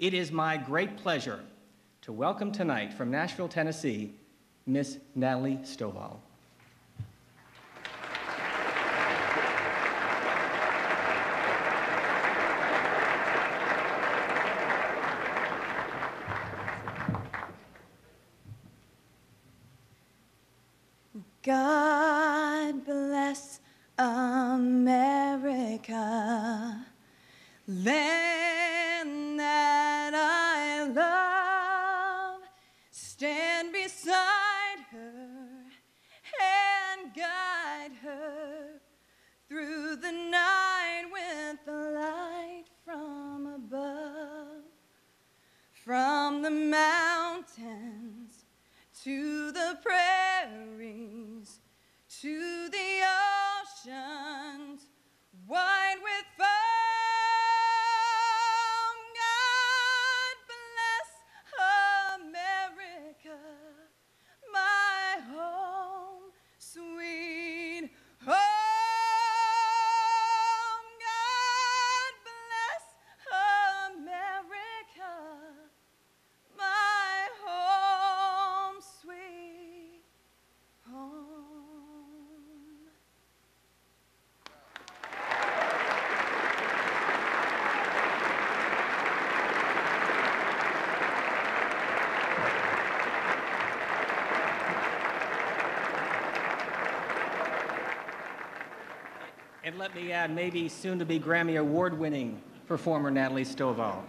It is my great pleasure to welcome tonight from Nashville, Tennessee, Miss Natalie Stovall. God bless America, love. Stand beside her and guide her through the night with the light from above. From the mountains to the prairies, to the oceans, wide with And let me add, maybe soon to be Grammy Award winning performer Natalie Stovall.